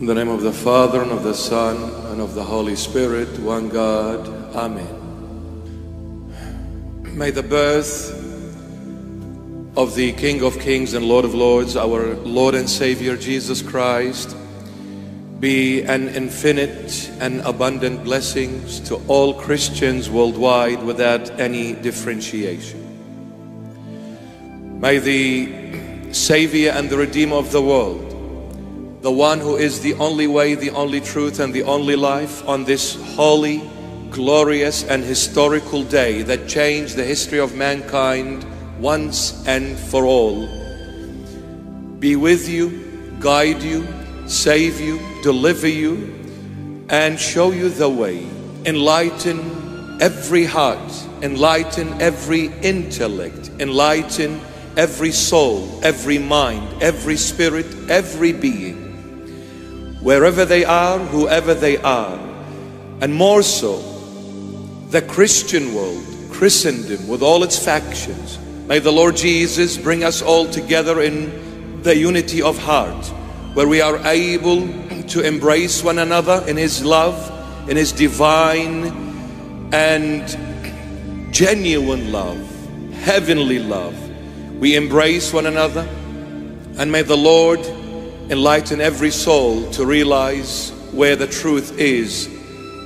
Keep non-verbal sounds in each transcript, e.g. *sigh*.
In the name of the Father, and of the Son, and of the Holy Spirit, one God. Amen. May the birth of the King of Kings and Lord of Lords, our Lord and Savior Jesus Christ, be an infinite and abundant blessings to all Christians worldwide without any differentiation. May the Savior and the Redeemer of the world the one who is the only way, the only truth, and the only life on this holy, glorious, and historical day that changed the history of mankind once and for all. Be with you, guide you, save you, deliver you, and show you the way. Enlighten every heart, enlighten every intellect, enlighten every soul, every mind, every spirit, every being wherever they are, whoever they are, and more so, the Christian world, Christendom, with all its factions. May the Lord Jesus bring us all together in the unity of heart, where we are able to embrace one another in His love, in His divine and genuine love, heavenly love. We embrace one another, and may the Lord enlighten every soul to realize where the truth is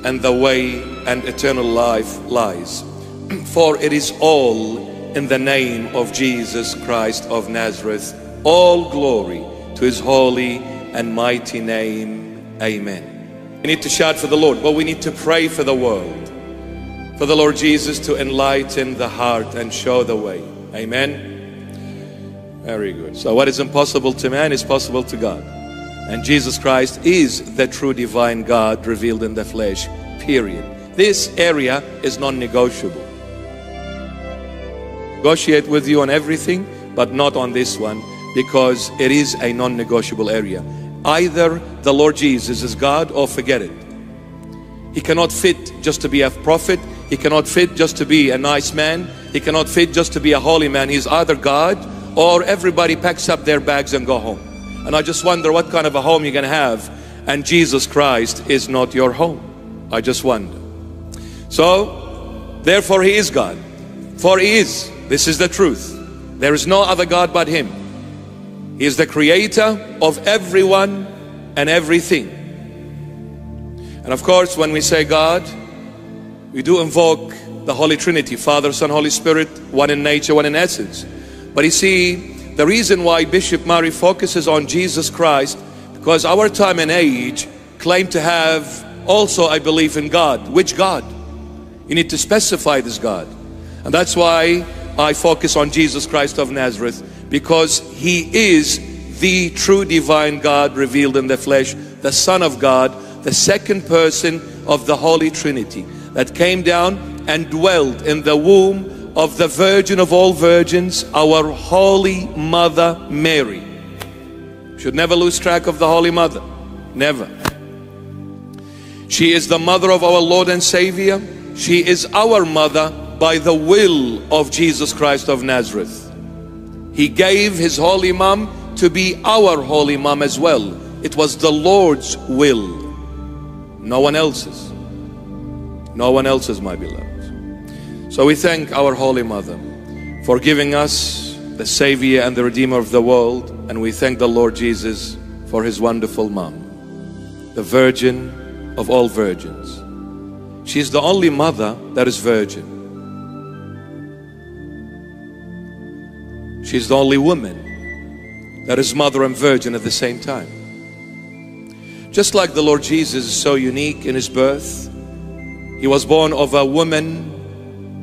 and the way and eternal life lies. *clears throat* For it is all in the name of Jesus Christ of Nazareth. All glory to his holy and mighty name. Amen. We need to shout for the Lord, but we need to pray for the world, for the Lord Jesus to enlighten the heart and show the way. Amen. Very good. So what is impossible to man is possible to God. And Jesus Christ is the true divine God revealed in the flesh, period. This area is non-negotiable. Negotiate with you on everything, but not on this one, because it is a non-negotiable area. Either the Lord Jesus is God or forget it. He cannot fit just to be a prophet. He cannot fit just to be a nice man. He cannot fit just to be a holy man. He's either God or everybody packs up their bags and go home. And I just wonder what kind of a home you're going to have and Jesus Christ is not your home. I just wonder. So, therefore he is God. For he is. This is the truth. There is no other God but him. He is the creator of everyone and everything. And of course, when we say God, we do invoke the Holy Trinity, Father, Son, Holy Spirit, one in nature, one in essence. But you see, the reason why Bishop Mari focuses on Jesus Christ, because our time and age claim to have also a belief in God. Which God? You need to specify this God. And that's why I focus on Jesus Christ of Nazareth, because He is the true divine God revealed in the flesh, the Son of God, the second person of the Holy Trinity that came down and dwelt in the womb of the Virgin of all virgins, our Holy Mother Mary. Should never lose track of the Holy Mother. Never. She is the mother of our Lord and Savior. She is our mother by the will of Jesus Christ of Nazareth. He gave his holy mom to be our holy mom as well. It was the Lord's will, no one else's. No one else's, my beloved. So we thank our Holy Mother for giving us the Savior and the Redeemer of the world. And we thank the Lord Jesus for his wonderful mom, the Virgin of all virgins. She is the only mother that is virgin. She's the only woman that is mother and virgin at the same time. Just like the Lord Jesus is so unique in his birth, he was born of a woman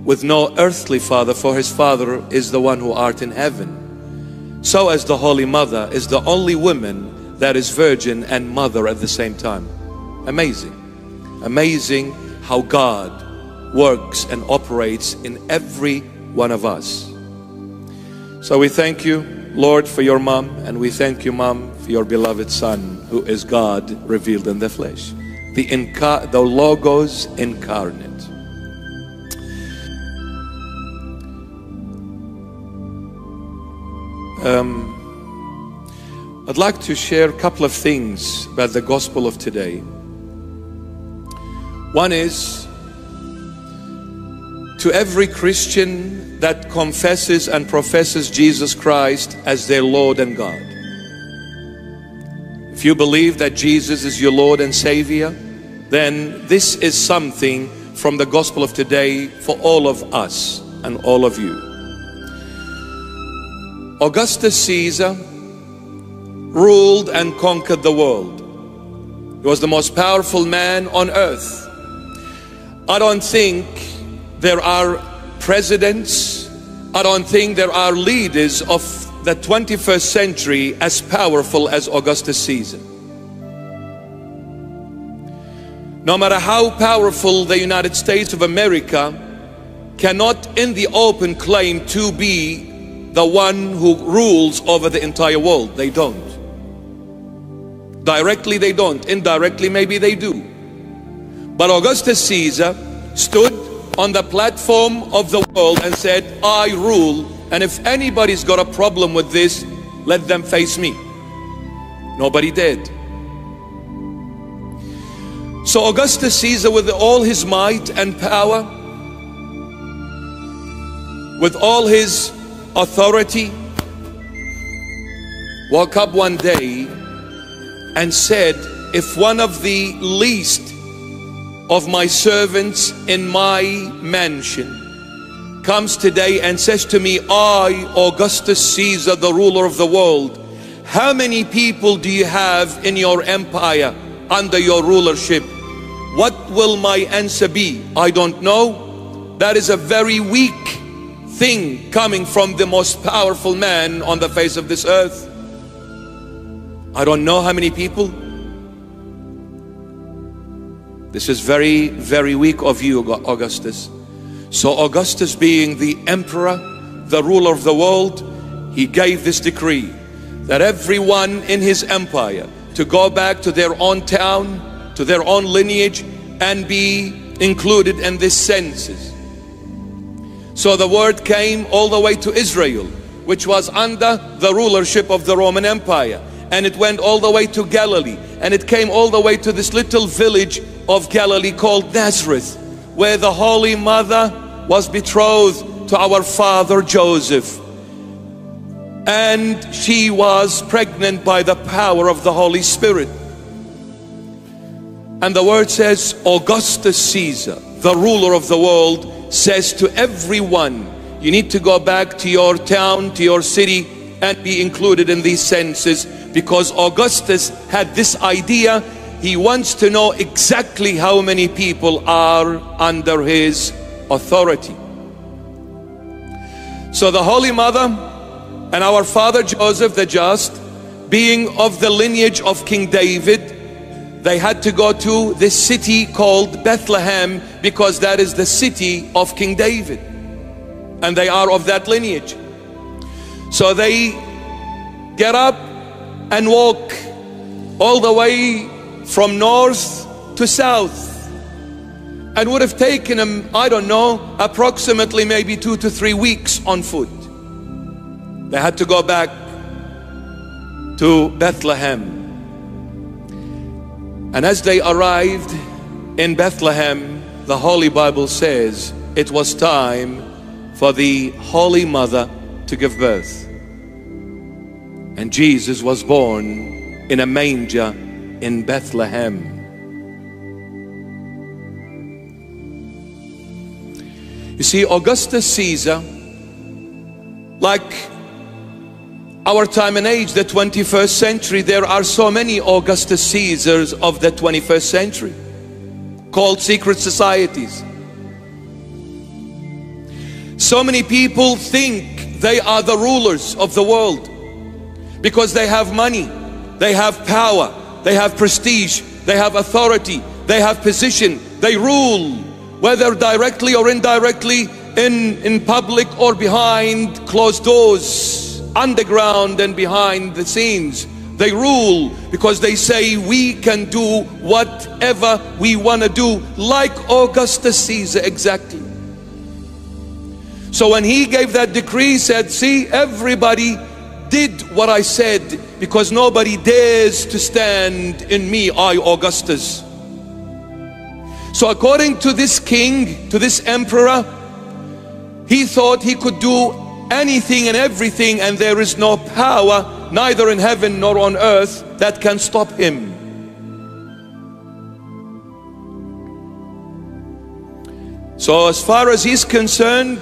with no earthly father, for his father is the one who art in heaven. So as the Holy Mother is the only woman that is virgin and mother at the same time. Amazing. Amazing how God works and operates in every one of us. So we thank you, Lord, for your mom, and we thank you, mom, for your beloved son, who is God revealed in the flesh. The, the Logos incarnate. Um, I'd like to share a couple of things about the gospel of today. One is to every Christian that confesses and professes Jesus Christ as their Lord and God. If you believe that Jesus is your Lord and Savior, then this is something from the gospel of today for all of us and all of you. Augustus Caesar ruled and conquered the world. He was the most powerful man on earth. I don't think there are presidents, I don't think there are leaders of the 21st century as powerful as Augustus Caesar. No matter how powerful the United States of America cannot in the open claim to be the one who rules over the entire world. They don't. Directly they don't. Indirectly maybe they do. But Augustus Caesar stood on the platform of the world and said, I rule. And if anybody's got a problem with this, let them face me. Nobody did. So Augustus Caesar, with all his might and power, with all his authority, woke up one day and said, If one of the least of my servants in my mansion comes today and says to me, I, Augustus Caesar, the ruler of the world, how many people do you have in your empire under your rulership? What will my answer be? I don't know. That is a very weak thing coming from the most powerful man on the face of this earth. I don't know how many people. This is very, very weak of you, Augustus. So, Augustus, being the emperor, the ruler of the world, he gave this decree that everyone in his empire to go back to their own town, to their own lineage, and be included in this census. So the word came all the way to Israel, which was under the rulership of the Roman Empire. And it went all the way to Galilee. And it came all the way to this little village of Galilee called Nazareth, where the Holy Mother was betrothed to our father Joseph. And she was pregnant by the power of the Holy Spirit. And the word says, Augustus Caesar, the ruler of the world, says to everyone, you need to go back to your town, to your city, and be included in these census because Augustus had this idea. He wants to know exactly how many people are under his authority. So the Holy Mother and our father Joseph the Just, being of the lineage of King David, they had to go to this city called Bethlehem because that is the city of King David. And they are of that lineage. So they get up and walk all the way from north to south. And would have taken them, I don't know, approximately maybe two to three weeks on foot. They had to go back to Bethlehem. And as they arrived in Bethlehem, the Holy Bible says it was time for the Holy Mother to give birth. And Jesus was born in a manger in Bethlehem. You see, Augustus Caesar, like our time and age, the 21st century, there are so many Augustus Caesars of the 21st century called secret societies. So many people think they are the rulers of the world because they have money, they have power, they have prestige, they have authority, they have position, they rule, whether directly or indirectly, in, in public or behind closed doors underground and behind the scenes. They rule because they say we can do whatever we want to do, like Augustus Caesar exactly. So when he gave that decree, he said, See, everybody did what I said because nobody dares to stand in me, I, Augustus. So, according to this king, to this emperor, he thought he could do anything and everything, and there is no power, neither in heaven nor on earth, that can stop him. So, as far as he's concerned,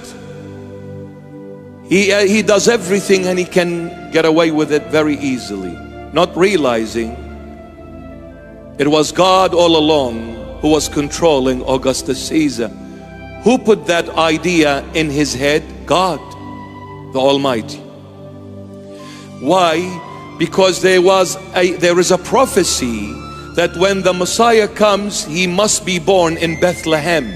he, uh, he does everything and he can get away with it very easily, not realizing it was God all along who was controlling Augustus Caesar. Who put that idea in his head? God, the Almighty. Why? Because there was a, there is a prophecy that when the Messiah comes, he must be born in Bethlehem.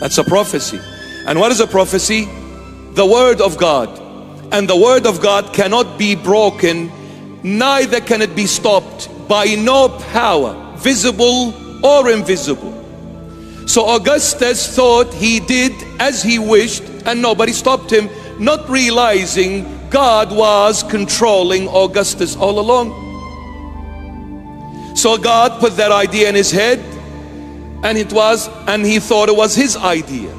That's a prophecy. And what is a prophecy? the word of God. And the word of God cannot be broken, neither can it be stopped by no power, visible or invisible. So Augustus thought he did as he wished and nobody stopped him, not realizing God was controlling Augustus all along. So God put that idea in his head and it was, and he thought it was his idea.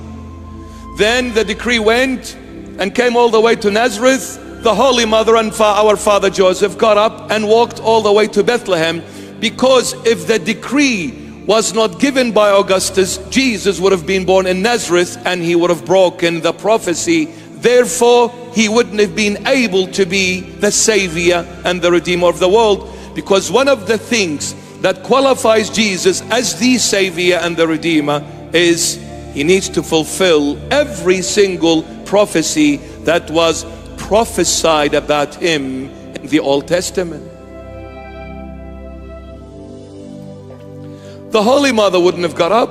Then the decree went and came all the way to Nazareth, the Holy Mother and our father Joseph got up and walked all the way to Bethlehem because if the decree was not given by Augustus, Jesus would have been born in Nazareth and he would have broken the prophecy. Therefore, he wouldn't have been able to be the Savior and the Redeemer of the world because one of the things that qualifies Jesus as the Savior and the Redeemer is he needs to fulfill every single prophecy that was prophesied about him in the Old Testament. The Holy Mother wouldn't have got up.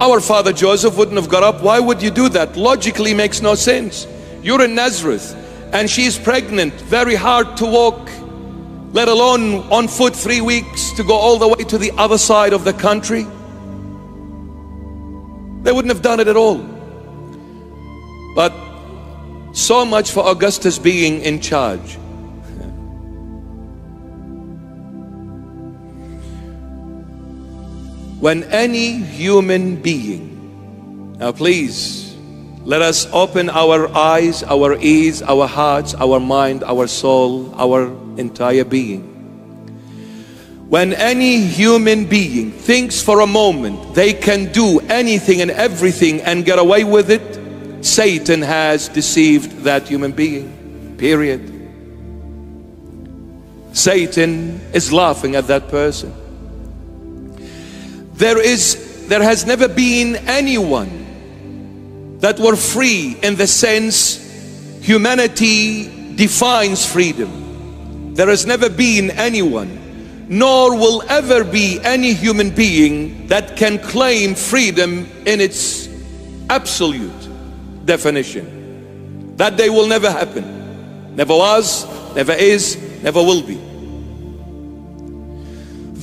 Our father Joseph wouldn't have got up. Why would you do that? Logically makes no sense. You're in Nazareth and she's pregnant, very hard to walk, let alone on foot three weeks to go all the way to the other side of the country. They wouldn't have done it at all. But so much for Augustus being in charge. When any human being, now please, let us open our eyes, our ears, our hearts, our mind, our soul, our entire being. When any human being thinks for a moment they can do anything and everything and get away with it, Satan has deceived that human being. Period. Satan is laughing at that person. There is there has never been anyone that were free in the sense humanity defines freedom. There has never been anyone, nor will ever be any human being that can claim freedom in its absolute definition. That day will never happen. Never was, never is, never will be.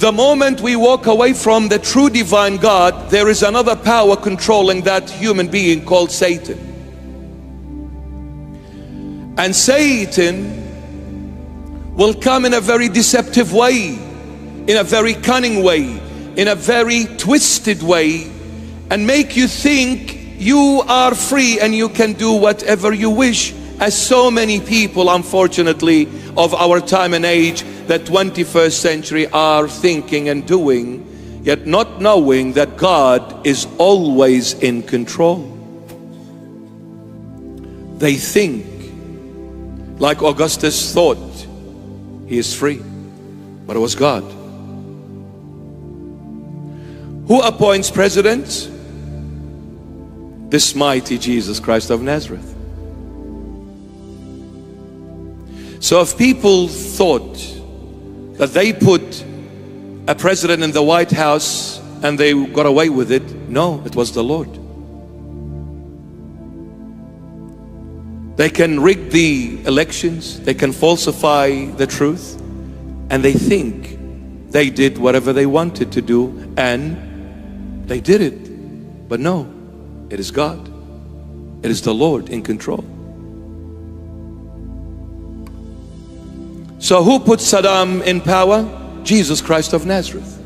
The moment we walk away from the true divine God, there is another power controlling that human being called Satan. And Satan will come in a very deceptive way, in a very cunning way, in a very twisted way, and make you think you are free and you can do whatever you wish as so many people unfortunately of our time and age the 21st century are thinking and doing yet not knowing that God is always in control. They think like Augustus thought he is free but it was God. Who appoints presidents? This mighty Jesus Christ of Nazareth. So if people thought that they put a president in the White House and they got away with it, no, it was the Lord. They can rig the elections, they can falsify the truth, and they think they did whatever they wanted to do, and they did it. But no, it is God. It is the Lord in control. So, who put Saddam in power? Jesus Christ of Nazareth.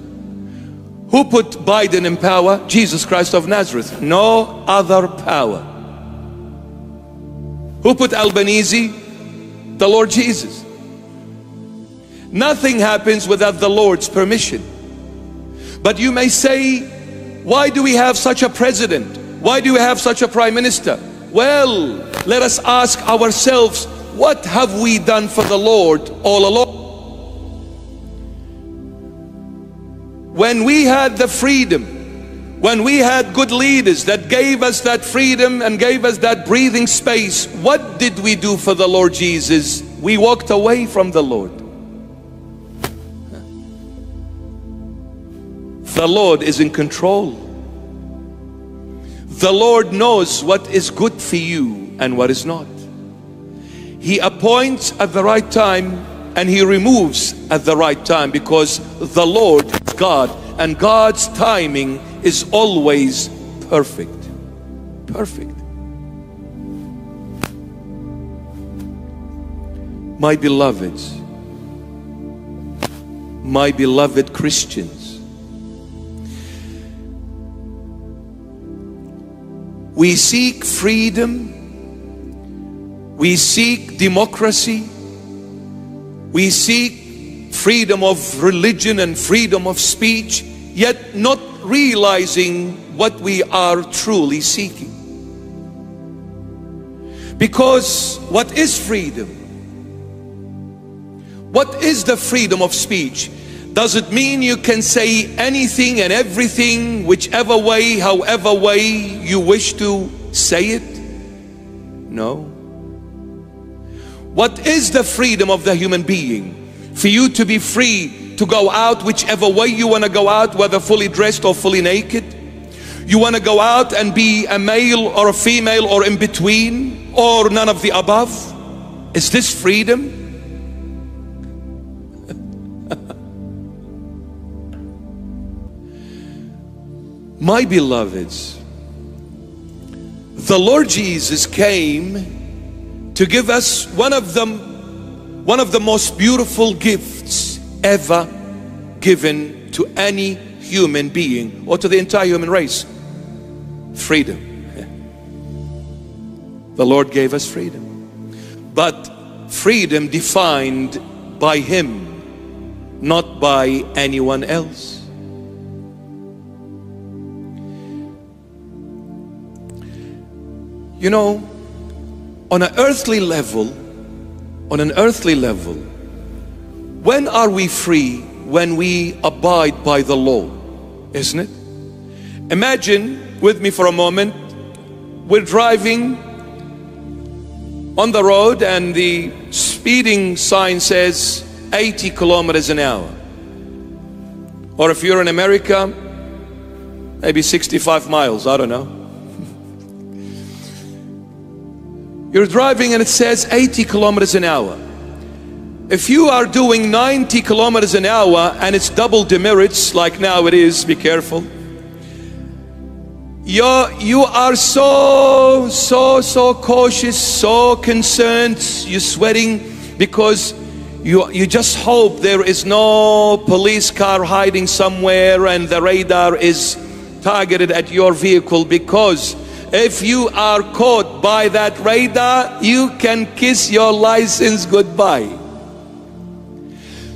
Who put Biden in power? Jesus Christ of Nazareth. No other power. Who put Albanese? The Lord Jesus. Nothing happens without the Lord's permission. But you may say, why do we have such a president? Why do we have such a prime minister? Well, let us ask ourselves, what have we done for the Lord all along? When we had the freedom, when we had good leaders that gave us that freedom and gave us that breathing space, what did we do for the Lord Jesus? We walked away from the Lord. The Lord is in control. The Lord knows what is good for you and what is not. He appoints at the right time and He removes at the right time because the Lord is God and God's timing is always perfect. Perfect. My beloveds, my beloved Christians, We seek freedom. We seek democracy. We seek freedom of religion and freedom of speech, yet not realizing what we are truly seeking. Because what is freedom? What is the freedom of speech? Does it mean you can say anything and everything, whichever way, however way you wish to say it? No. What is the freedom of the human being? For you to be free to go out whichever way you want to go out, whether fully dressed or fully naked. You want to go out and be a male or a female or in between or none of the above? Is this freedom? *laughs* My beloveds, the Lord Jesus came to give us one of them one of the most beautiful gifts ever given to any human being or to the entire human race. Freedom. The Lord gave us freedom. But freedom defined by him not by anyone else. You know, on an earthly level, on an earthly level, when are we free? When we abide by the law, isn't it? Imagine with me for a moment, we're driving on the road and the speeding sign says 80 kilometers an hour. Or if you're in America, maybe 65 miles, I don't know. You're driving and it says 80 kilometers an hour. If you are doing 90 kilometers an hour and it's double demerits like now it is, be careful. You're, you are so, so, so cautious, so concerned, you're sweating because you, you just hope there is no police car hiding somewhere and the radar is targeted at your vehicle because if you are caught by that radar, you can kiss your license goodbye.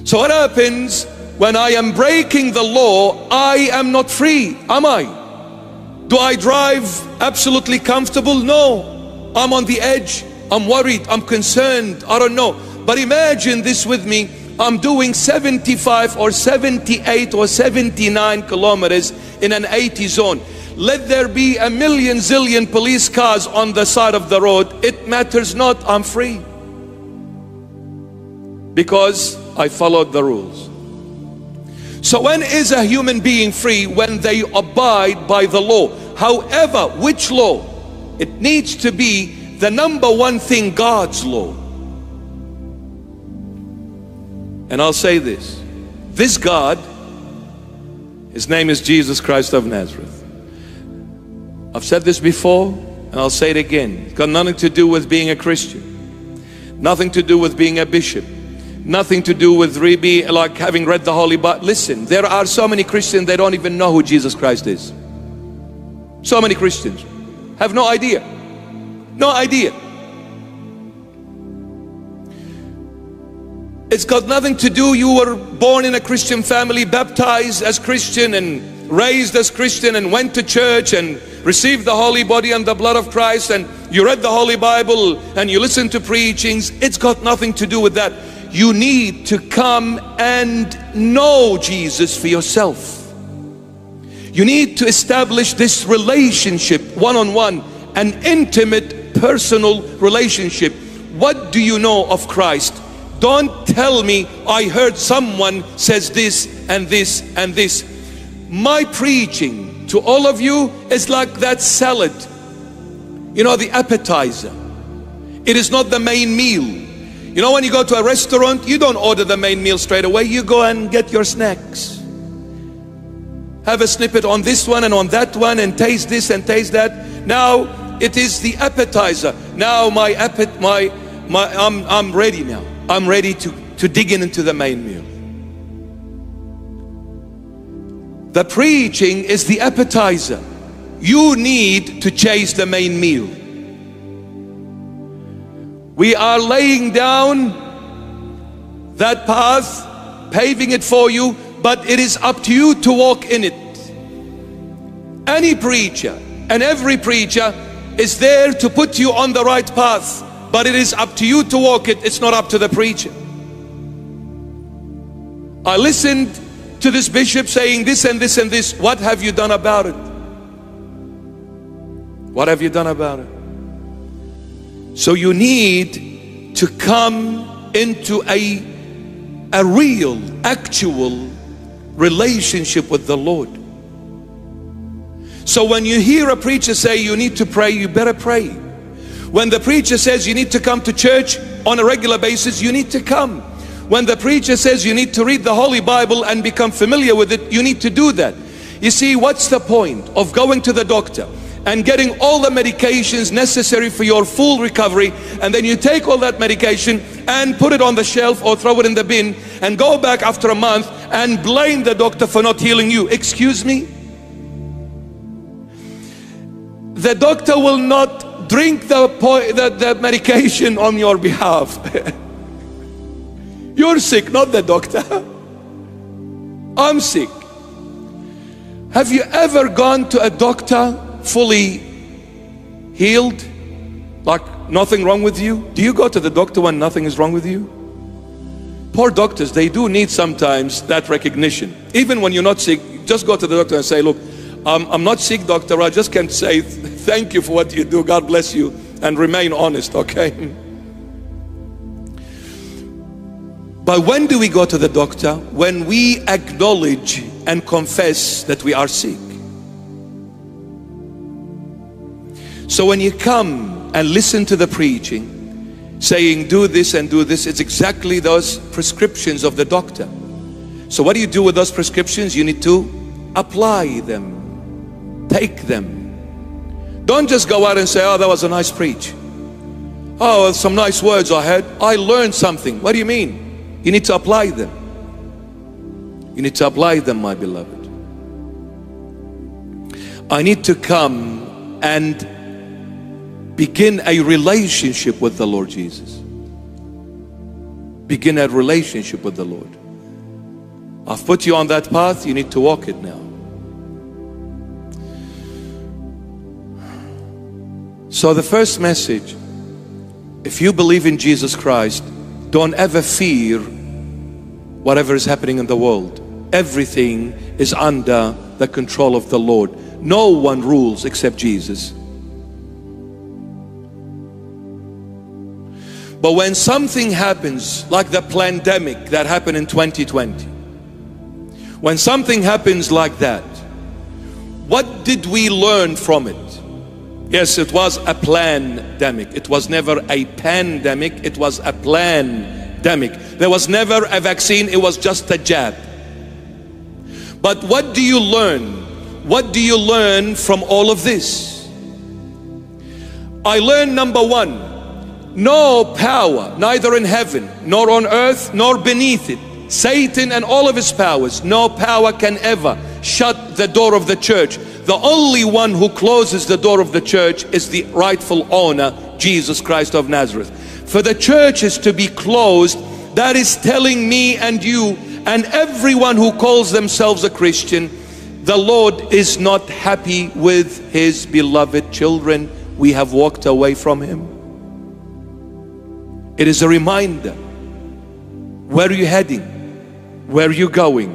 So, what happens when I am breaking the law? I am not free, am I? Do I drive absolutely comfortable? No. I'm on the edge. I'm worried. I'm concerned. I don't know. But imagine this with me. I'm doing 75 or 78 or 79 kilometers in an 80 zone let there be a million zillion police cars on the side of the road. It matters not, I'm free. Because I followed the rules. So when is a human being free? When they abide by the law. However, which law? It needs to be the number one thing, God's law. And I'll say this. This God, His name is Jesus Christ of Nazareth. I've said this before and I'll say it again. It's got nothing to do with being a Christian, nothing to do with being a bishop, nothing to do with really like having read the Holy Bible. Listen, there are so many Christians, they don't even know who Jesus Christ is. So many Christians have no idea. No idea. It's got nothing to do, you were born in a Christian family, baptized as Christian and raised as Christian and went to church and received the holy body and the blood of Christ and you read the Holy Bible and you listen to preachings. It's got nothing to do with that. You need to come and know Jesus for yourself. You need to establish this relationship one on one, an intimate personal relationship. What do you know of Christ? Don't tell me I heard someone says this and this and this. My preaching to all of you is like that salad. You know, the appetizer. It is not the main meal. You know, when you go to a restaurant, you don't order the main meal straight away. You go and get your snacks. Have a snippet on this one and on that one and taste this and taste that. Now it is the appetizer. Now my appet my my I'm I'm ready now. I'm ready to, to dig in into the main meal. The preaching is the appetizer. You need to chase the main meal. We are laying down that path, paving it for you, but it is up to you to walk in it. Any preacher and every preacher is there to put you on the right path but it is up to you to walk it, it's not up to the preacher. I listened to this bishop saying this and this and this. What have you done about it? What have you done about it? So you need to come into a, a real, actual relationship with the Lord. So when you hear a preacher say you need to pray, you better pray. When the preacher says you need to come to church on a regular basis, you need to come. When the preacher says you need to read the Holy Bible and become familiar with it, you need to do that. You see, what's the point of going to the doctor and getting all the medications necessary for your full recovery and then you take all that medication and put it on the shelf or throw it in the bin and go back after a month and blame the doctor for not healing you. Excuse me? The doctor will not drink the, the, the medication on your behalf. *laughs* You're sick, not the doctor. *laughs* I'm sick. Have you ever gone to a doctor fully healed? Like nothing wrong with you? Do you go to the doctor when nothing is wrong with you? Poor doctors, they do need sometimes that recognition. Even when you're not sick, just go to the doctor and say, Look, um, I'm not sick, doctor. I just can't say *laughs* thank you for what you do. God bless you. And remain honest, okay? *laughs* But when do we go to the doctor? When we acknowledge and confess that we are sick. So when you come and listen to the preaching, saying do this and do this, it's exactly those prescriptions of the doctor. So what do you do with those prescriptions? You need to apply them, take them. Don't just go out and say, oh, that was a nice preach. Oh, some nice words I had. I learned something. What do you mean? You need to apply them. You need to apply them, my beloved. I need to come and begin a relationship with the Lord Jesus. Begin a relationship with the Lord. I've put you on that path, you need to walk it now. So, the first message if you believe in Jesus Christ, don't ever fear whatever is happening in the world. Everything is under the control of the Lord. No one rules except Jesus. But when something happens, like the pandemic that happened in 2020, when something happens like that, what did we learn from it? Yes, it was a pandemic. It was never a pandemic, it was a plan pandemic There was never a vaccine, it was just a jab. But what do you learn? What do you learn from all of this? I learned number one no power, neither in heaven, nor on earth, nor beneath it. Satan and all of his powers, no power can ever shut the door of the church. The only one who closes the door of the church is the rightful owner, Jesus Christ of Nazareth. For the church is to be closed, that is telling me and you and everyone who calls themselves a Christian, the Lord is not happy with his beloved children. We have walked away from him. It is a reminder. Where are you heading? Where are you going?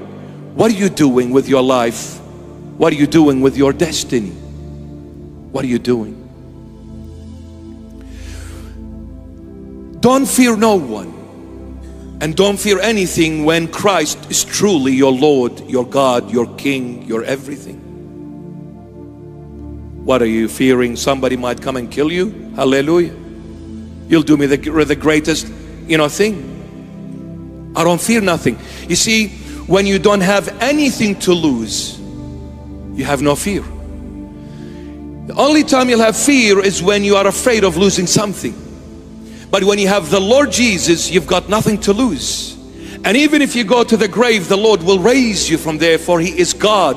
What are you doing with your life? What are you doing with your destiny? What are you doing? Don't fear no one. And don't fear anything when Christ is truly your Lord, your God, your King, your everything. What are you fearing? Somebody might come and kill you? Hallelujah. You'll do me the, the greatest, you know, thing. I don't fear nothing. You see, when you don't have anything to lose, you have no fear. The only time you'll have fear is when you are afraid of losing something. But when you have the Lord Jesus, you've got nothing to lose. And even if you go to the grave, the Lord will raise you from there, for He is God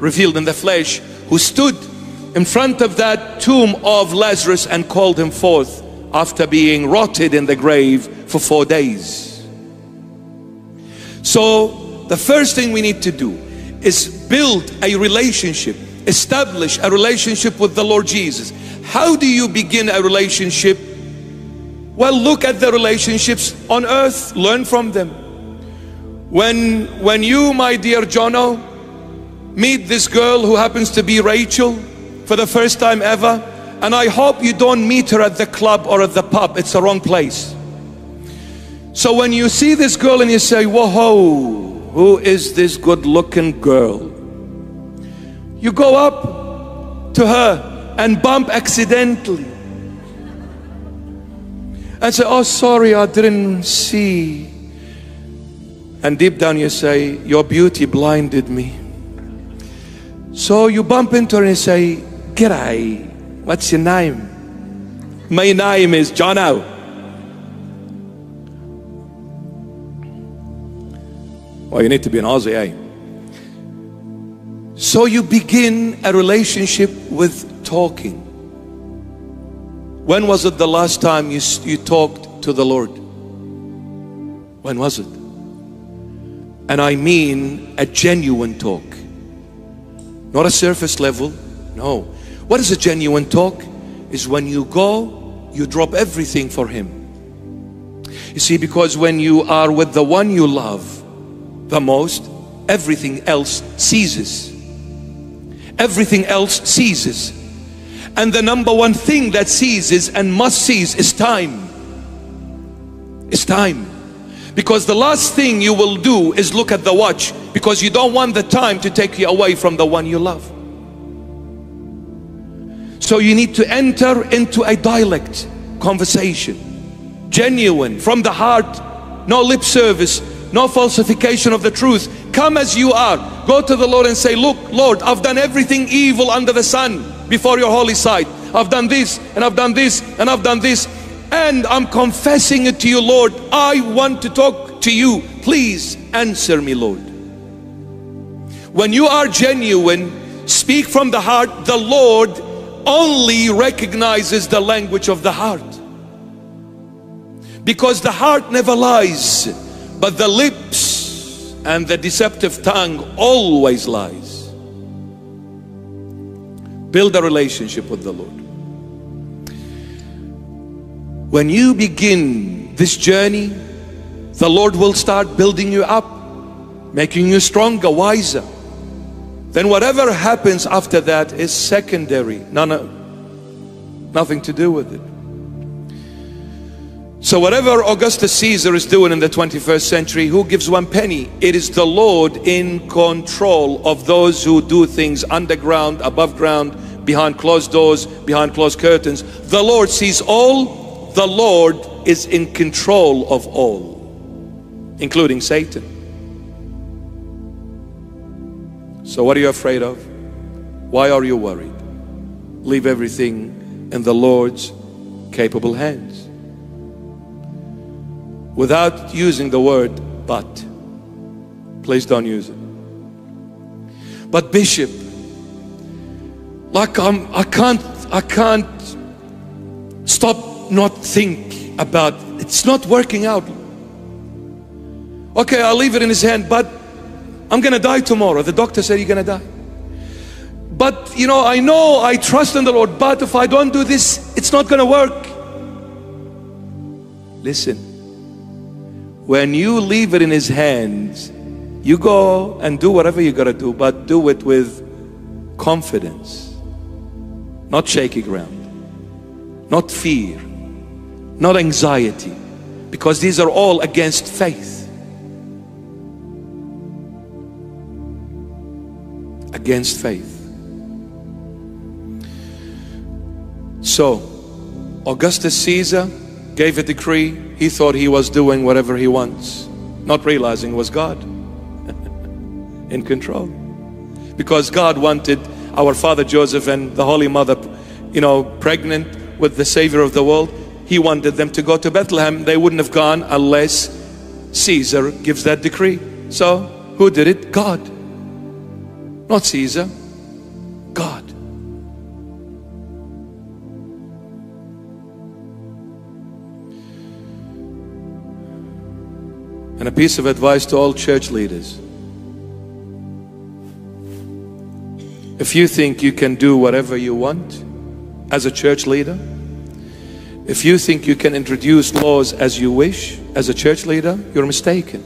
revealed in the flesh who stood in front of that tomb of Lazarus and called him forth after being rotted in the grave for four days. So, the first thing we need to do is build a relationship, establish a relationship with the Lord Jesus. How do you begin a relationship? Well, look at the relationships on earth, learn from them. When, when you, my dear Jono, meet this girl who happens to be Rachel for the first time ever, and I hope you don't meet her at the club or at the pub. It's the wrong place. So when you see this girl and you say, Whoa, who is this good looking girl? You go up to her and bump accidentally. And say, Oh, sorry, I didn't see. And deep down you say, Your beauty blinded me. So you bump into her and say, G'day. What's your name? My name is Jono. Well, you need to be an Aussie, eh? So you begin a relationship with talking. When was it the last time you, you talked to the Lord? When was it? And I mean a genuine talk, not a surface level, no what is a genuine talk? Is when you go, you drop everything for Him. You see, because when you are with the one you love the most, everything else ceases. Everything else ceases. And the number one thing that ceases and must cease is time. It's time. Because the last thing you will do is look at the watch because you don't want the time to take you away from the one you love. So you need to enter into a dialect conversation, genuine, from the heart, no lip service, no falsification of the truth. Come as you are. Go to the Lord and say, Look, Lord, I've done everything evil under the sun before your holy sight. I've done this and I've done this and I've done this. And I'm confessing it to you, Lord. I want to talk to you. Please answer me, Lord. When you are genuine, speak from the heart, the Lord only recognizes the language of the heart. Because the heart never lies, but the lips and the deceptive tongue always lies. Build a relationship with the Lord. When you begin this journey, the Lord will start building you up, making you stronger, wiser then whatever happens after that is secondary, none, nothing to do with it. So, whatever Augustus Caesar is doing in the 21st century, who gives one penny? It is the Lord in control of those who do things underground, above ground, behind closed doors, behind closed curtains. The Lord sees all, the Lord is in control of all, including Satan. So, what are you afraid of? Why are you worried? Leave everything in the Lord's capable hands. Without using the word but. Please don't use it. But Bishop, like I'm, I can't, I can't stop not think about it's not working out. Okay, I'll leave it in his hand, but I'm gonna die tomorrow. The doctor said you're gonna die. But you know, I know I trust in the Lord, but if I don't do this, it's not gonna work. Listen, when you leave it in his hands, you go and do whatever you gotta do, but do it with confidence, not shaky ground, not fear, not anxiety, because these are all against faith. Against faith. So, Augustus Caesar gave a decree. He thought he was doing whatever he wants, not realizing was God *laughs* in control. Because God wanted our father Joseph and the Holy Mother, you know, pregnant with the Savior of the world. He wanted them to go to Bethlehem. They wouldn't have gone unless Caesar gives that decree. So, who did it? God. Not Caesar, And a piece of advice to all church leaders. If you think you can do whatever you want as a church leader, if you think you can introduce laws as you wish as a church leader, you're mistaken.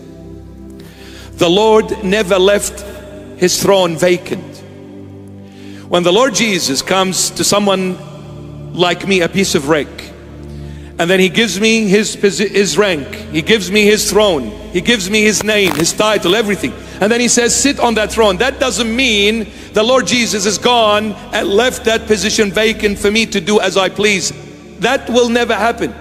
The Lord never left his throne vacant. When the Lord Jesus comes to someone like me, a piece of wreck, and then he gives me his, his rank, he gives me his throne, he gives me his name, his title, everything. And then he says, Sit on that throne. That doesn't mean the Lord Jesus is gone and left that position vacant for me to do as I please. That will never happen.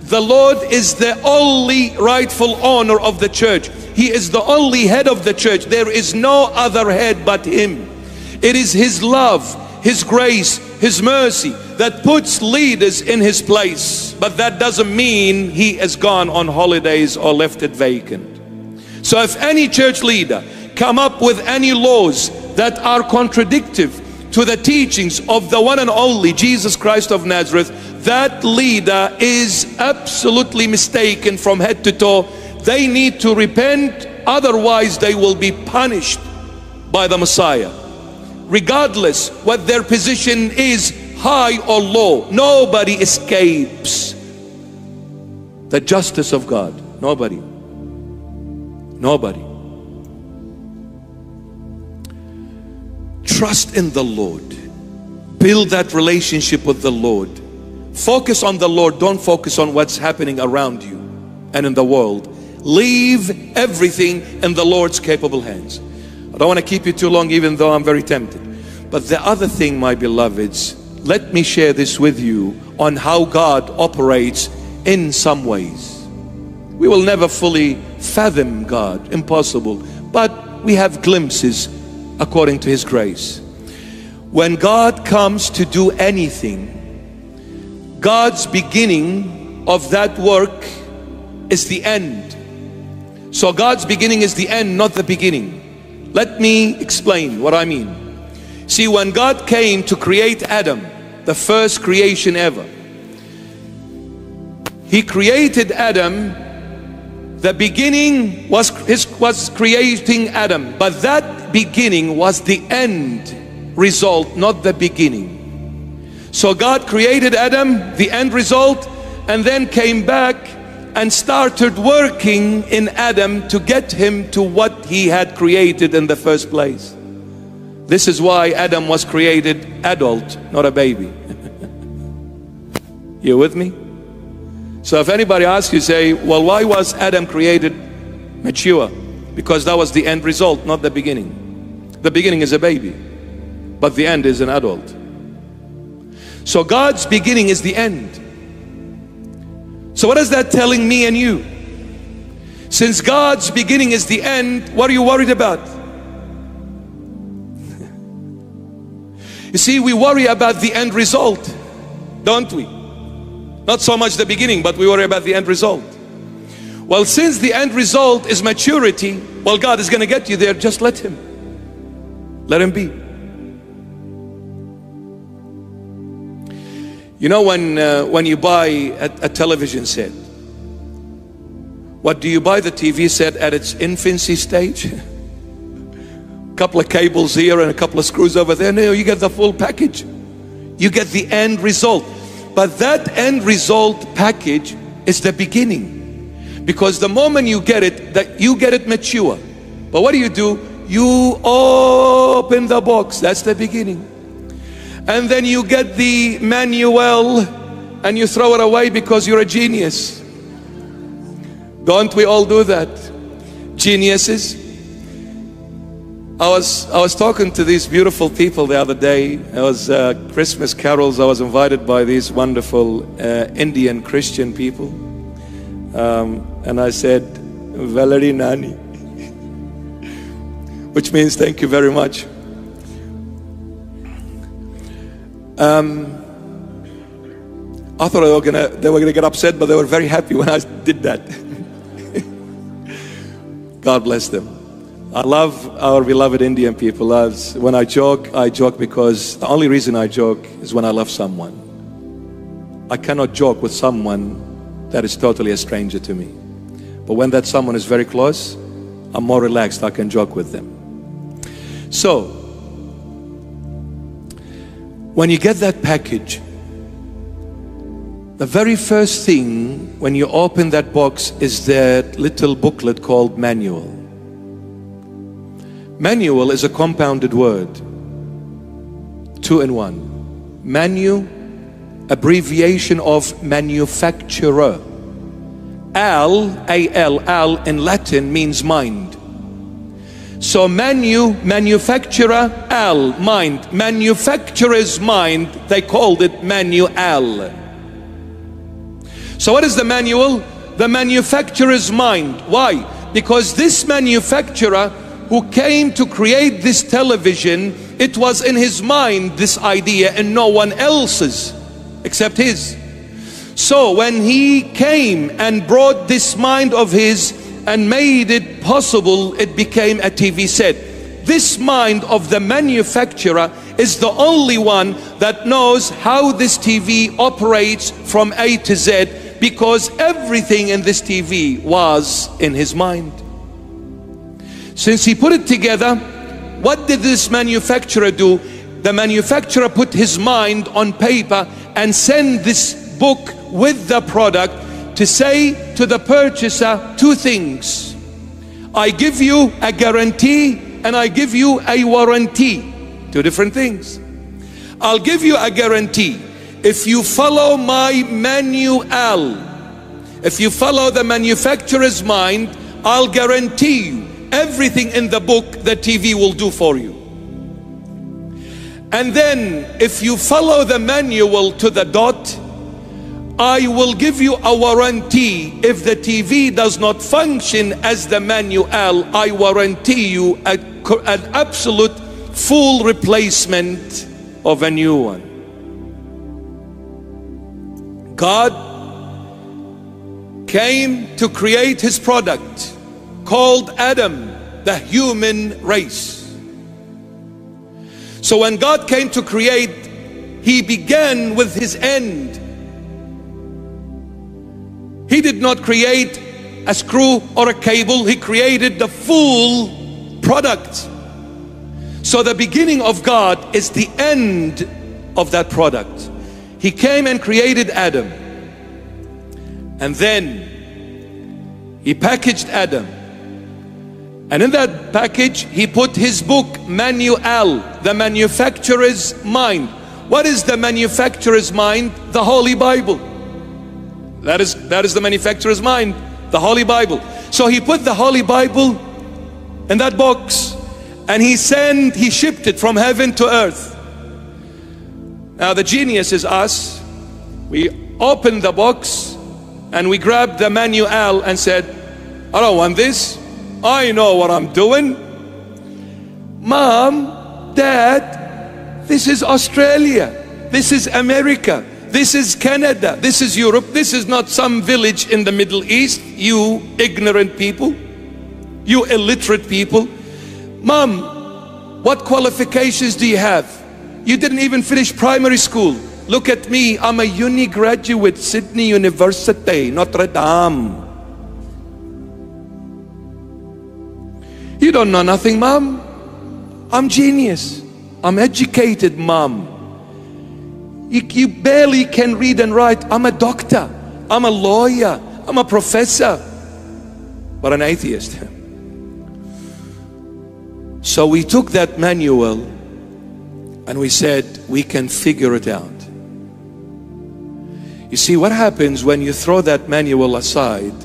The Lord is the only rightful owner of the church. He is the only head of the church. There is no other head but Him. It is His love, His grace, His mercy that puts leaders in His place. But that doesn't mean He has gone on holidays or left it vacant. So if any church leader come up with any laws that are contradictive to the teachings of the one and only Jesus Christ of Nazareth, that leader is absolutely mistaken from head to toe. They need to repent, otherwise, they will be punished by the Messiah. Regardless what their position is, high or low, nobody escapes the justice of God. Nobody. Nobody. Trust in the Lord. Build that relationship with the Lord. Focus on the Lord. Don't focus on what's happening around you and in the world. Leave everything in the Lord's capable hands. I don't want to keep you too long, even though I'm very tempted. But the other thing, my beloveds, let me share this with you on how God operates in some ways. We will never fully fathom God, impossible, but we have glimpses according to His grace. When God comes to do anything, God's beginning of that work is the end. So God's beginning is the end, not the beginning. Let me explain what I mean. See, when God came to create Adam, the first creation ever, He created Adam. The beginning was his was creating Adam, but that beginning was the end result, not the beginning. So God created Adam, the end result, and then came back and started working in Adam to get him to what he had created in the first place. This is why Adam was created adult, not a baby. *laughs* you with me? So if anybody asks you, say, well, why was Adam created mature? Because that was the end result, not the beginning. The beginning is a baby, but the end is an adult. So God's beginning is the end. So, what is that telling me and you? Since God's beginning is the end, what are you worried about? you see, we worry about the end result, don't we? Not so much the beginning, but we worry about the end result. Well, since the end result is maturity, well, God is going to get you there. Just let Him. Let Him be. You know, when, uh, when you buy a, a television set, what do you buy the TV set at its infancy stage? a *laughs* couple of cables here and a couple of screws over there. No, you get the full package. You get the end result. But that end result package is the beginning. Because the moment you get it, that you get it mature. But what do you do? You open the box. That's the beginning. And then you get the manual and you throw it away because you're a genius. Don't we all do that? Geniuses. I was I was talking to these beautiful people the other day. It was uh, Christmas carols. I was invited by these wonderful uh, Indian Christian people, um, and I said, "Valare nanni," *laughs* which means thank you very much. Um, I thought they were gonna they were gonna get upset, but they were very happy when I did that. *laughs* God bless them. I love our beloved Indian people. When I joke, I joke because the only reason I joke is when I love someone. I cannot joke with someone that is totally a stranger to me. But when that someone is very close, I'm more relaxed. I can joke with them. So, when you get that package, the very first thing when you open that box is that little booklet called manual. Manual is a compounded word, two in one. Manu, abbreviation of manufacturer. Al, A-L, Al in Latin means mind. So manu, manufacturer, al, mind. Manufacturer's mind, they called it manual. So what is the manual? The manufacturer's mind. Why? Because this manufacturer who came to create this television, it was in his mind, this idea, and no one else's except his. So when he came and brought this mind of his and made it possible, it became a TV set. This mind of the manufacturer is the only one that knows how this TV operates from A to Z because everything in this TV was in his mind. Since he put it together, what did this manufacturer do? The manufacturer put his mind on paper and sent this book with the product to say to the purchaser two things. I give you a guarantee and I give you a warranty. Two different things. I'll give you a guarantee. If you follow my manual, if you follow the manufacturer's mind, I'll guarantee you everything in the book the TV will do for you. And then if you follow the manual to the dot, I will give you a warranty. If the TV does not function as the manual I warranty you a, an absolute full replacement of a new one. God came to create his product called Adam the human race. So when God came to create he began with his end he did not create a screw or a cable, He created the full product. So the beginning of God is the end of that product. He came and created Adam. And then He packaged Adam. And in that package, He put His book, Manual, the manufacturer's mind. What is the manufacturer's mind? The Holy Bible. That is, that is the manufacturer's mind, the Holy Bible. So he put the Holy Bible in that box and he sent, he shipped it from heaven to earth. Now the genius is us. We opened the box and we grabbed the manual and said, I don't want this. I know what I'm doing. Mom, Dad, this is Australia. This is America. This is Canada. This is Europe. This is not some village in the Middle East. You ignorant people. You illiterate people. Mom, what qualifications do you have? You didn't even finish primary school. Look at me. I'm a uni graduate, Sydney University, Notre Dame. You don't know nothing, mom. I'm genius. I'm educated, mom. You, you barely can read and write. I'm a doctor. I'm a lawyer. I'm a professor. But an atheist. So we took that manual and we said, we can figure it out. You see, what happens when you throw that manual aside?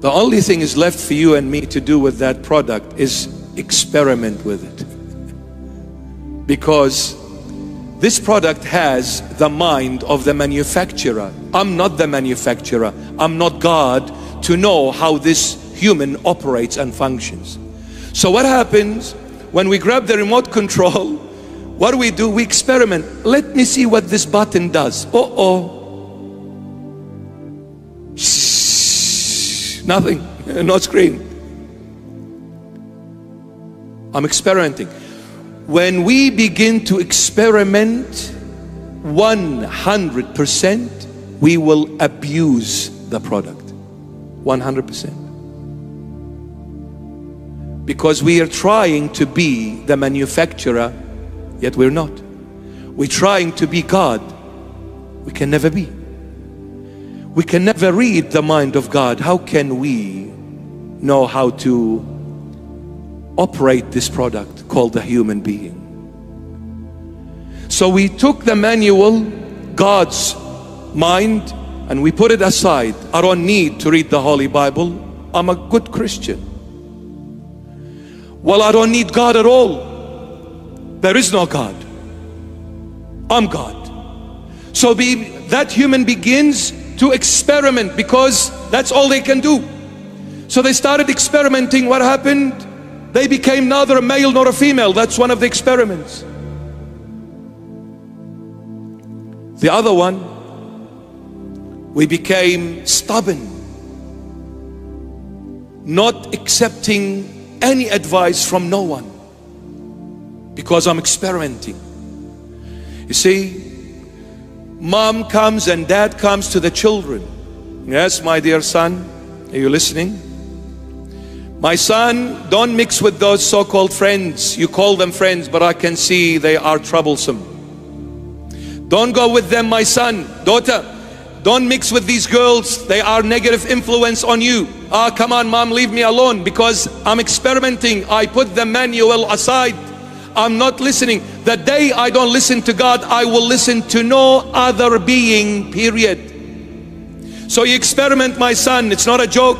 The only thing is left for you and me to do with that product is experiment with it. Because this product has the mind of the manufacturer. I'm not the manufacturer. I'm not God to know how this human operates and functions. So what happens when we grab the remote control? *laughs* What do we do? We experiment. Let me see what this button does. Oh oh. Nothing. *laughs* No screen. I'm experimenting. When we begin to experiment 100%, we will abuse the product. 100% because we are trying to be the manufacturer, yet we're not. We're trying to be God, we can never be. We can never read the mind of God. How can we know how to operate this product called the human being? So we took the manual, God's mind, and we put it aside. I don't need to read the Holy Bible. I'm a good Christian. Well, I don't need God at all. There is no God. I'm God. So be, that human begins to experiment because that's all they can do. So they started experimenting. What happened? They became neither a male nor a female. That's one of the experiments. The other one, we became stubborn, not accepting any advice from no one because I'm experimenting. You see, mom comes and dad comes to the children. Yes, my dear son, are you listening? My son, don't mix with those so called friends. You call them friends, but I can see they are troublesome. Don't go with them, my son, daughter. Don't mix with these girls. They are negative influence on you. Ah, come on, mom, leave me alone because I'm experimenting. I put the manual aside. I'm not listening. The day I don't listen to God, I will listen to no other being, period. So you experiment, my son. It's not a joke.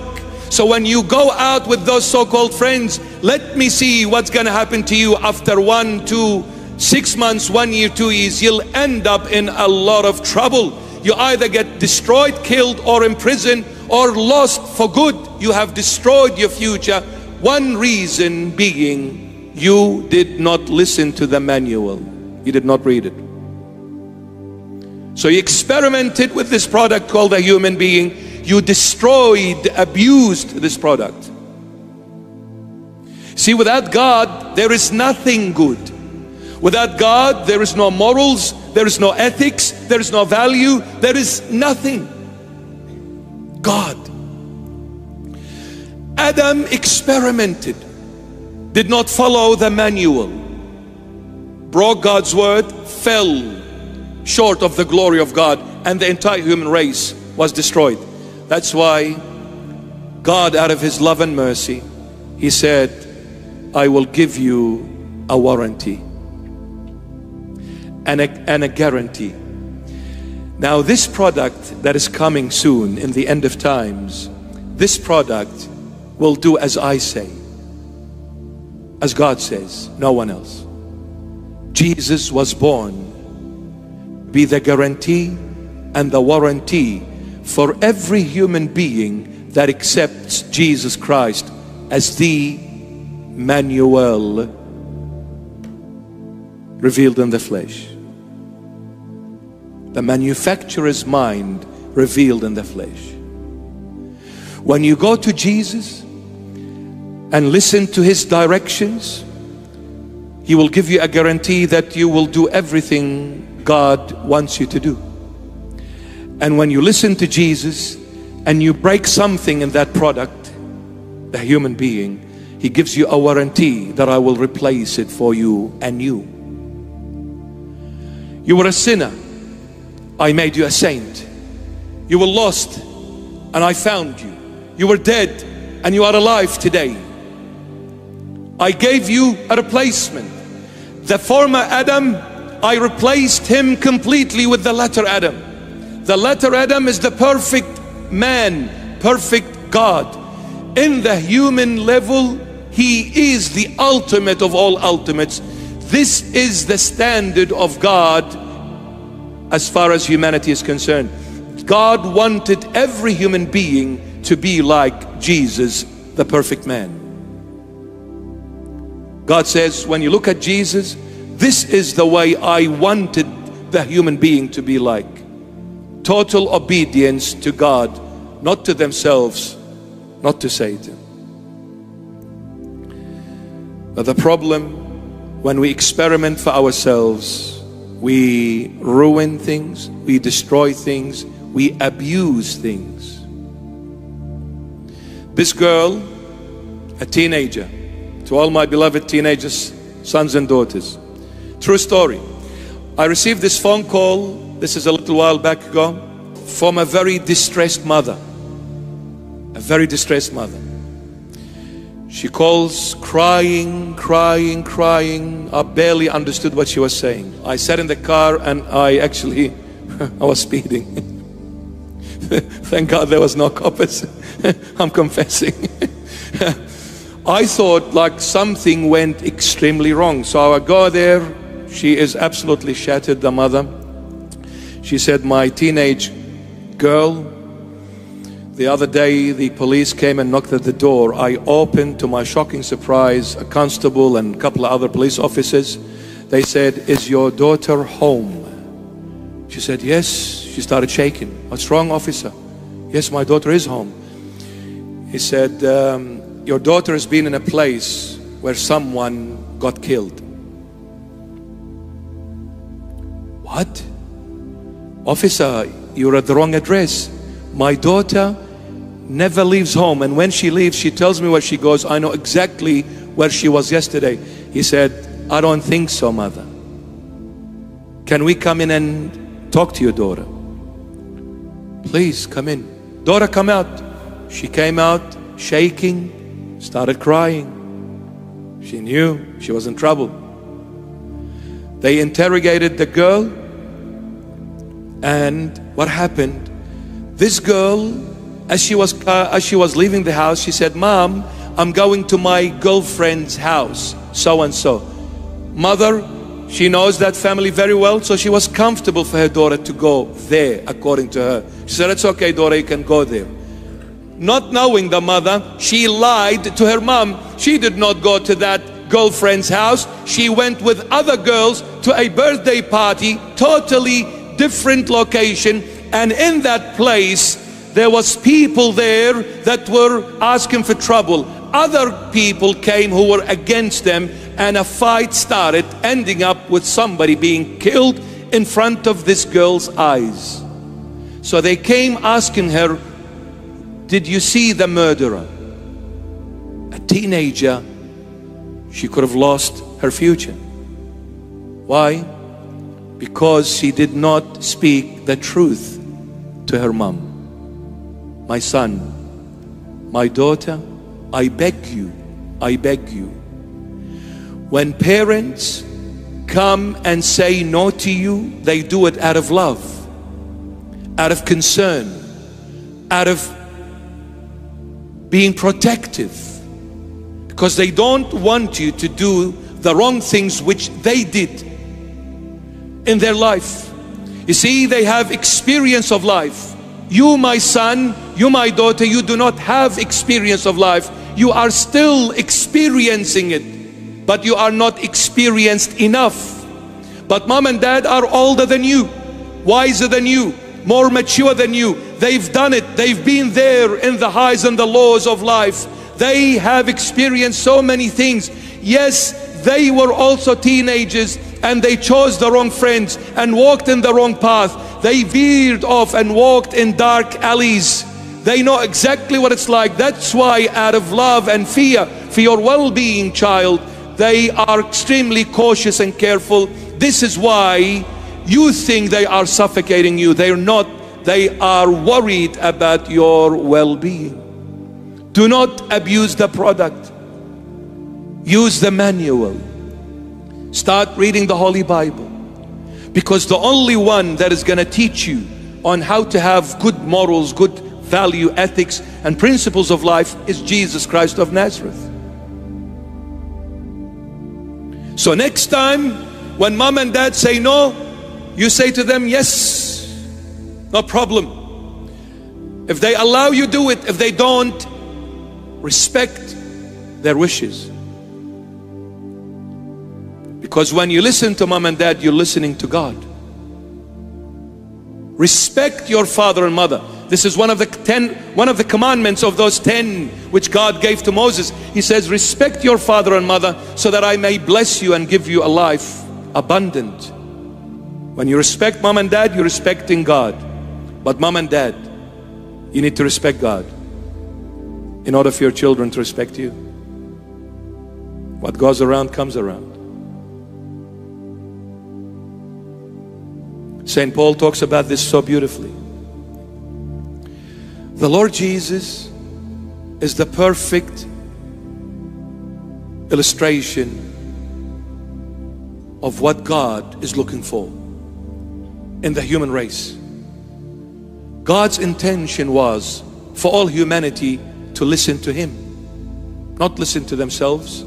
So when you go out with those so-called friends, let me see what's going to happen to you after one, two, six months, one year, two years. You'll end up in a lot of trouble you either get destroyed, killed, or imprisoned, or lost for good. You have destroyed your future. One reason being you did not listen to the manual, you did not read it. So you experimented with this product called a human being. You destroyed, abused this product. See, without God, there is nothing good. Without God, there is no morals, there is no ethics, there is no value, there is nothing. God. Adam experimented, did not follow the manual, broke God's word, fell short of the glory of God, and the entire human race was destroyed. That's why God, out of His love and mercy, He said, I will give you a warranty and a, and a guarantee. Now, this product that is coming soon in the end of times, this product will do as I say, as God says, no one else. Jesus was born, be the guarantee and the warranty for every human being that accepts Jesus Christ as the manual revealed in the flesh. the manufacturer's mind revealed in the flesh. When you go to Jesus and listen to his directions, he will give you a guarantee that you will do everything God wants you to do. And when you listen to Jesus and you break something in that product, the human being, he gives you a warranty that I will replace it for you and you. You were a sinner, I made you a saint. You were lost, and I found you. You were dead, and you are alive today. I gave you a replacement. The former Adam, I replaced him completely with the latter Adam. The latter Adam is the perfect man, perfect God. In the human level, he is the ultimate of all ultimates. This is the standard of God as far as humanity is concerned. God wanted every human being to be like Jesus, the perfect man. God says, when you look at Jesus, this is the way I wanted the human being to be like. Total obedience to God, not to themselves, not to Satan. But the problem when we experiment for ourselves, we ruin things, we destroy things, we abuse things. This girl, a teenager, to all my beloved teenagers, sons and daughters, true story. I received this phone call, this is a little while back ago, from a very distressed mother. A very distressed mother. She calls crying, crying, crying. I barely understood what she was saying. I sat in the car and I actually *laughs* I was speeding. *laughs* Thank God there was no coppers. *laughs* I'm confessing. I thought like something went extremely wrong. So I go there. She is absolutely shattered, the mother. She said, My teenage girl the other day, the police came and knocked at the door. I opened, to my shocking surprise, a constable and a couple of other police officers. They said, Is your daughter home? She said, Yes. She started shaking. What's wrong, officer? Yes, my daughter is home. He said, um, Your daughter has been in a place where someone got killed. What? Officer, you're at the wrong address. My daughter never leaves home. And when she leaves, she tells me where she goes. I know exactly where she was yesterday. He said, I don't think so, mother. Can we come in and talk to your daughter? Please come in. Daughter, come out. She came out shaking, started crying. She knew she was in trouble. They interrogated the girl, and what happened? This girl as she was uh, as she was leaving the house she said mom i'm going to my girlfriend's house so and so mother she knows that family very well so she was comfortable for her daughter to go there according to her. She said it's okay daughter you can go there. Not knowing the mother she lied to her mom. She did not go to that girlfriend's house. She went with other girls to a birthday party totally different location and in that place there was people there that were asking for trouble. Other people came who were against them and a fight started ending up with somebody being killed in front of this girl's eyes. So they came asking her did you see the murderer? A teenager she could have lost her future. Why because she did not speak the truth to her mom my son, my daughter, I beg you, I beg you. When parents come and say no to you, they do it out of love, out of concern, out of being protective, because they don't want you to do the wrong things which they did in their life. You see, they have experience of life. You, my son, you, my daughter, you do not have experience of life. You are still experiencing it, but you are not experienced enough. But mom and dad are older than you. wiser than you, more mature than you. They've done it. They've been there in the highs and the lows of life. They have experienced so many things. Yes, they were also teenagers and they chose the wrong friends and walked in the wrong path. They veered off and walked in dark alleys. They know exactly what it's like. That's why, out of love and fear for your well being, child, they are extremely cautious and careful. This is why you think they are suffocating you. They're not, they are worried about your well being. Do not abuse the product, use the manual. Start reading the Holy Bible because the only one that is going to teach you on how to have good morals, good value, ethics, and principles of life is Jesus Christ of Nazareth. So, next time when mom and dad say no, you say to them, Yes, no problem. If they allow you, do it. If they don't, respect their wishes. Because when you listen to mom and dad, you're listening to God. Respect your father and mother. This is one of the ten, one of the commandments of those ten which God gave to Moses. He says, respect your father and mother so that I may bless you and give you a life abundant. When you respect mom and dad, you're respecting God. But mom and dad, you need to respect God in order for your children to respect you. What goes around comes around. St. Paul talks about this so beautifully. The Lord Jesus is the perfect illustration of what God is looking for in the human race. God's intention was for all humanity to listen to Him, not listen to themselves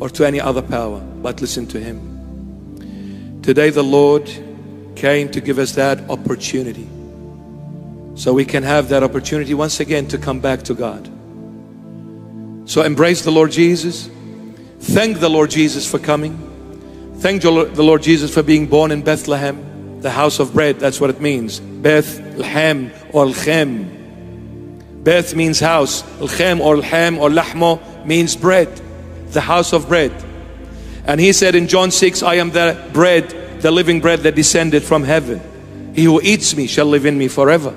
or to any other power, but listen to Him. Today, the Lord came to give us that opportunity. So we can have that opportunity once again to come back to God. So embrace the Lord Jesus. Thank the Lord Jesus for coming. Thank the Lord Jesus for being born in Bethlehem, the house of bread. That's what it means. Bethlehem or Lechem. Beth means house. Lechem or Lhem or Lahmo means bread. The house of bread. And he said in John 6, I am the bread the living bread that descended from heaven. He who eats me shall live in me forever.